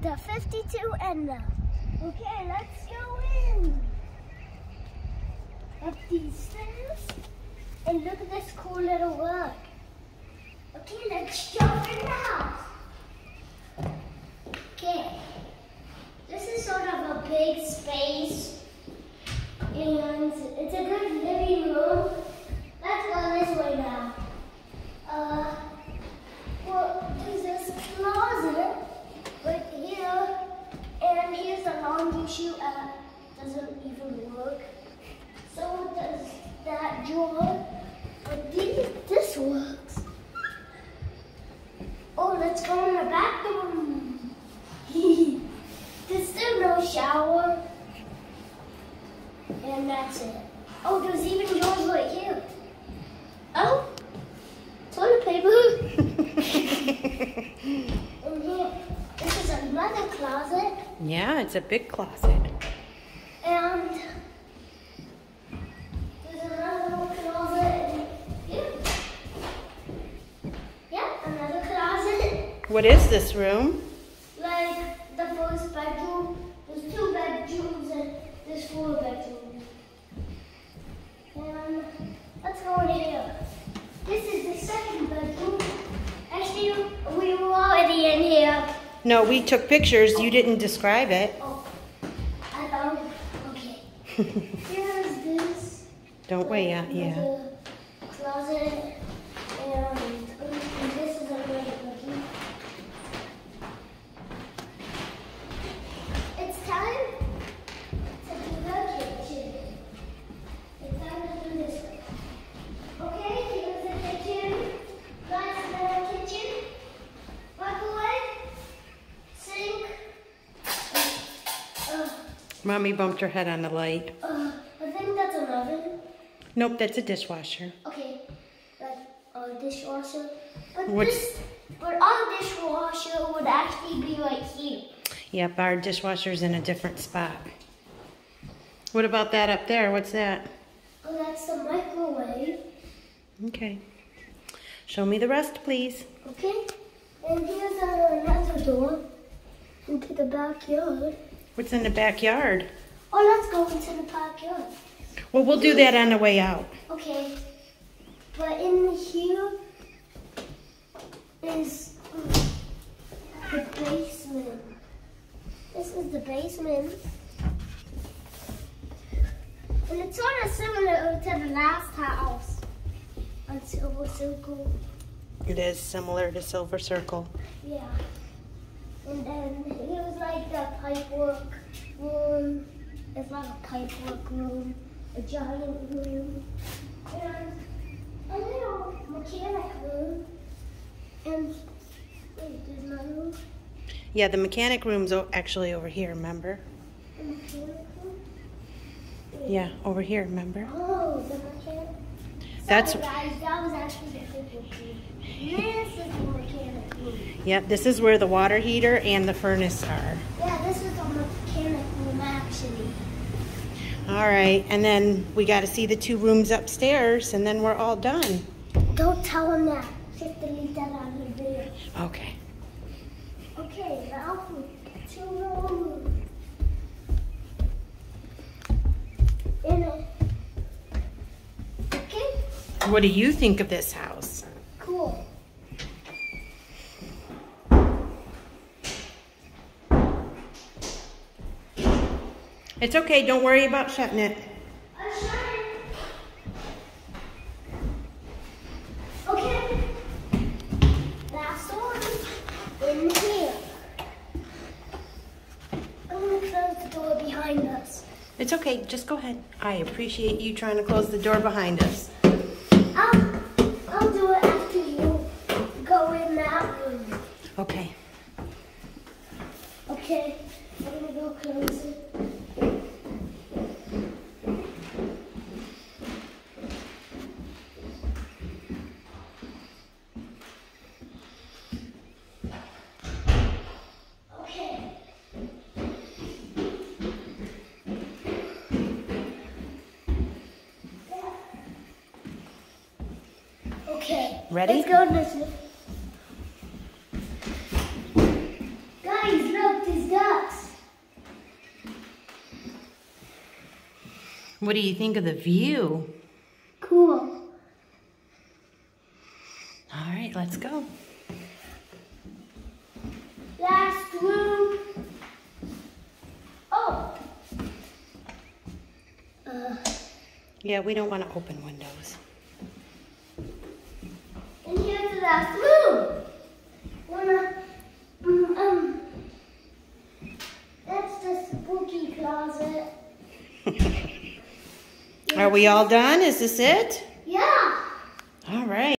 The 52 Edna. Okay, let's go in. Up these stairs. And look at this cool little rug. Okay, let's jump in the house. Okay. This is sort of a big space. And it's a good living room. Let's go this way now. Uh, well, there's this closet right here, and laundry chute that doesn't even work. So does that drawer, but these, this works. Oh, let's go in the bathroom. there's still no shower, and that's it. Oh, there's even drawers right here. Oh, toilet paper. And here, this is another closet, Yeah, it's a big closet. and there's another closet here. Yeah, another closet. What is this room? Like the first bedroom, there's two bedrooms and there's four bedrooms. And let's go in here. This is the second bedroom. Actually, we were already in here. No, we took pictures. You didn't describe it. Oh, I found it. Okay. Here's this. Don't wait yet. Yeah. Another Closet. And, and this is another bedroom. It's time to do the kitchen. It's time to do this. Okay, here's the kitchen. That's the kitchen. Microwave. Sink. Uh, Mommy bumped her head on the light. uh, I think that's an oven. Nope, that's a dishwasher. Okay, like a dishwasher. But What's- this, but our dishwasher would actually be right here. Yep, our dishwasher's in a different spot. What about that up there? What's that? Oh, that's the microwave. Okay. Show me the rest, please. Okay, and here's another door into the backyard. What's in the backyard? Oh, let's go into the backyard. Well, we'll do that on the way out. Okay, but in here is mm, the basement. This is the basement. And it's sort of similar to the last house on Silver Circle. It is similar to Silver Circle. Yeah. And then here's like the pipe work room. It's like a pipe work room, a giant room, and a little mechanic room. And wait, there's another room. Yeah, the mechanic room's actually over here, remember? The mechanic room. Yeah, over here, remember? Oh, the mechanic. That's- Sorry, guys. That was actually the. This is the mechanic room. Yep, this is where the water heater and the furnace are. Yeah, this is the mechanic room actually. All right, and then we got to see the two rooms upstairs, and then we're all done. Don't tell them that. Just delete that on your video. Okay. Okay, now two rooms. In. Okay, What do you think of this house? cool. It's okay, don't worry about shutting it. Okay. Last one. In here. I'm gonna close the door behind us. It's okay, just go ahead. I appreciate you trying to close the door behind us. Ready? Let's go, Guys, look, there's ducks. What do you think of the view? Cool. All right, let's go. Last room. Oh. Uh. Yeah, we don't want to open windows and here's room. Wanna, um, that's the spooky closet. Are we all done? Is this it? Yeah. All right.